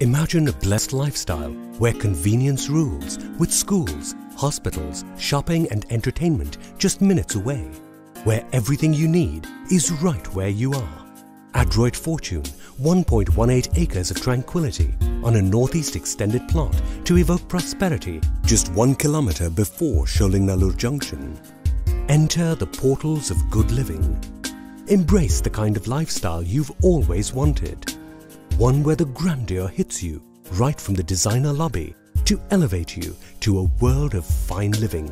Imagine a blessed lifestyle where convenience rules with schools, hospitals, shopping and entertainment just minutes away. Where everything you need is right where you are. Adroit Fortune, 1.18 acres of tranquility on a northeast extended plot to evoke prosperity just one kilometer before Sholinganallur Junction. Enter the portals of good living. Embrace the kind of lifestyle you've always wanted. One where the grandeur hits you right from the designer lobby to elevate you to a world of fine living.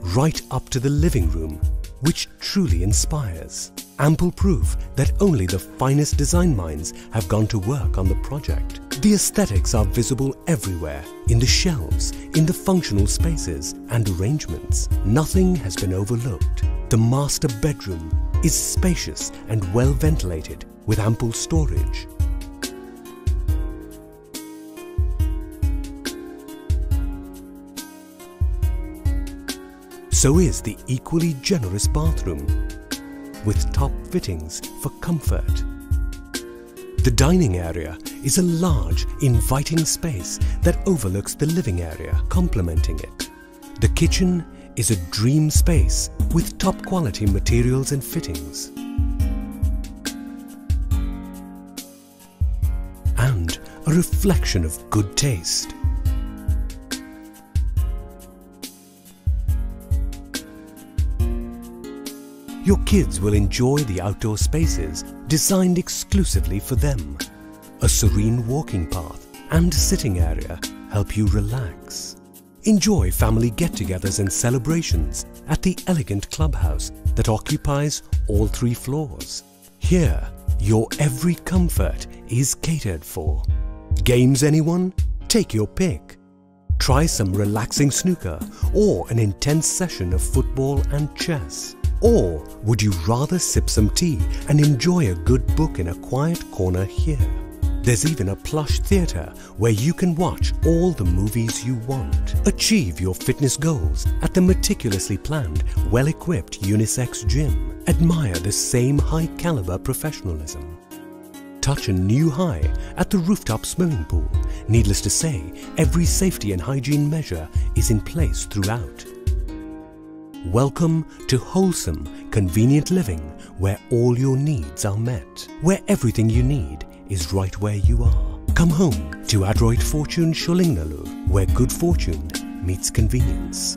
Right up to the living room, which truly inspires. Ample proof that only the finest design minds have gone to work on the project. The aesthetics are visible everywhere, in the shelves, in the functional spaces and arrangements. Nothing has been overlooked. The master bedroom is spacious and well ventilated with ample storage. So is the equally generous bathroom with top fittings for comfort. The dining area is a large, inviting space that overlooks the living area, complementing it. The kitchen is a dream space with top quality materials and fittings. And a reflection of good taste. Your kids will enjoy the outdoor spaces designed exclusively for them. A serene walking path and sitting area help you relax. Enjoy family get-togethers and celebrations at the elegant clubhouse that occupies all three floors. Here, your every comfort is catered for. Games anyone? Take your pick. Try some relaxing snooker or an intense session of football and chess. Or would you rather sip some tea and enjoy a good book in a quiet corner here? There's even a plush theatre where you can watch all the movies you want. Achieve your fitness goals at the meticulously planned, well-equipped unisex gym. Admire the same high-caliber professionalism. Touch a new high at the rooftop swimming pool. Needless to say, every safety and hygiene measure is in place throughout. Welcome to wholesome, convenient living where all your needs are met. Where everything you need is right where you are. Come home to Adroit Fortune Sholinganallur where good fortune meets convenience.